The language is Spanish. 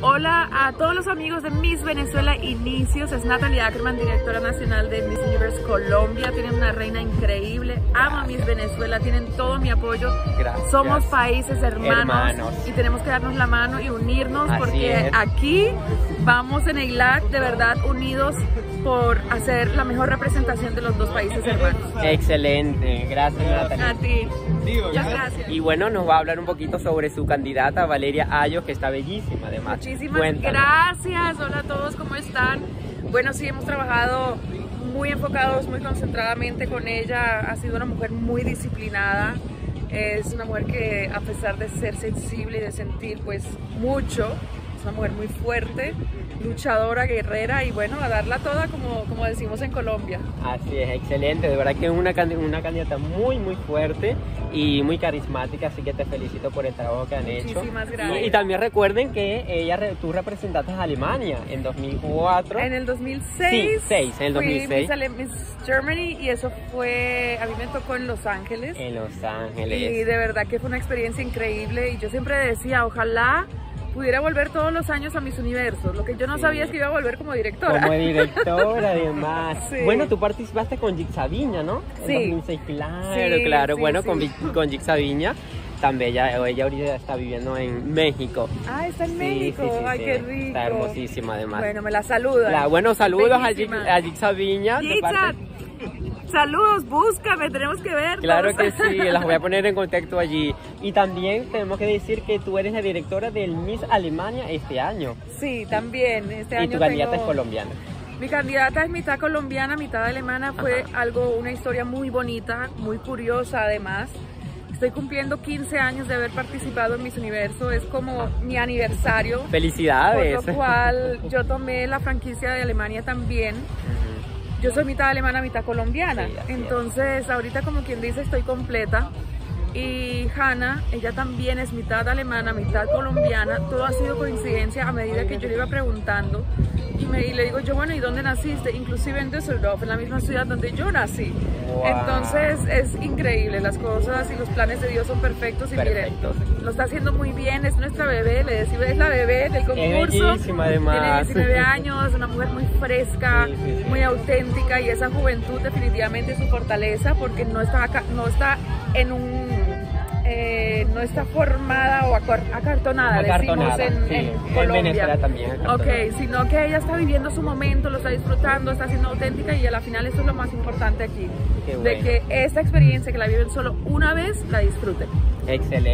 Hola a todos los amigos de Miss Venezuela Inicios, es Natalie Ackerman, directora nacional de Miss Universe Colombia. Tienen una reina increíble, amo a Miss Venezuela, tienen todo mi apoyo. Gracias. Somos países hermanos, Hermanos. y tenemos que darnos la mano y unirnos Así porque es. aquí vamos en EILAC de verdad unidos por hacer la mejor representación de los dos países hermanos. Excelente, gracias Natalie. A ti. Muchas gracias. Y bueno, nos va a hablar un poquito sobre su candidata Valeria Ayos, que está bellísima además. Muchísimas Cuéntanos. gracias. Hola a todos, ¿cómo están? Bueno, sí, hemos trabajado muy enfocados, muy concentradamente con ella. Ha sido una mujer muy disciplinada. Es una mujer que a pesar de ser sensible y de sentir pues mucho, una mujer muy fuerte, luchadora, guerrera y bueno, a darla toda como, como decimos en Colombia. Así es, excelente. De verdad que es una, una candidata muy, muy fuerte y muy carismática, así que te felicito por el trabajo que han hecho. Muchísimas gracias. Y, y también recuerden que ella, tú representaste a Alemania en 2004. En el 2006, Sí, seis, en el fui 2006. Miss Ale- Miss Germany y eso fue, a mí me tocó en Los Ángeles. En Los Y Ángeles. de verdad que fue una experiencia increíble y yo siempre decía, ojalá pudiera volver todos los años a mis universos. Lo que yo no Sí. sabía es que iba a volver como directora. Como directora, además. Sí. Bueno, tú participaste con Jixa Viña, ¿no? En Sí. 2006, claro, Sí, claro. bueno, con, con Jixa Viña, también ella, ella ahorita está viviendo en México. Ah, está en Sí, México. sí, sí, Ay, qué rico. Está hermosísima, además. Bueno, me la saludan. La- bueno, saludos Bellísima. a Viña. Jitsa, parte- saludos, búscame, tenemos que ver. Claro que sí, las voy a poner en contacto allí. Y también tenemos que decir que tú eres la directora del Miss Alemania este año. Sí, también. Este y año tu candidata tengo- es colombiana. Mi candidata es mitad colombiana, mitad alemana. Fue algo, una historia muy bonita, muy curiosa además. Estoy cumpliendo 15 años de haber participado en Miss Universo. Es como mi aniversario. Por Felicidades. lo cual yo tomé la franquicia de Alemania también. Yo soy mitad alemana, mitad colombiana. Sí, así es. Entonces, ahorita como quien dice, estoy completa. Y Hannah, ella también es mitad alemana, mitad colombiana. Todo ha sido coincidencia a medida que yo le iba preguntando. Y, me, y le digo yo, bueno, ¿y dónde naciste? Inclusive en Düsseldorf, en la misma ciudad donde yo nací. Wow. Entonces es increíble, las cosas y los planes de Dios son perfectos. Y Perfectos. miren, lo está haciendo muy bien, es nuestra bebé, le decimos, es la bebé del concurso. bellísima, además. Tiene 19 años, una mujer muy fresca, Sí, sí, sí. muy auténtica y esa juventud definitivamente es su fortaleza porque no está, acá- no está en un... no está formada o acartonada, Acartonada, decimos en, sí. en En Colombia. Venezuela también. Ok, sino que ella está viviendo su momento, lo está disfrutando, está siendo auténtica y a la final eso es lo más importante aquí. Qué De bueno. que esta experiencia que la viven solo una vez, la disfruten. Excelente.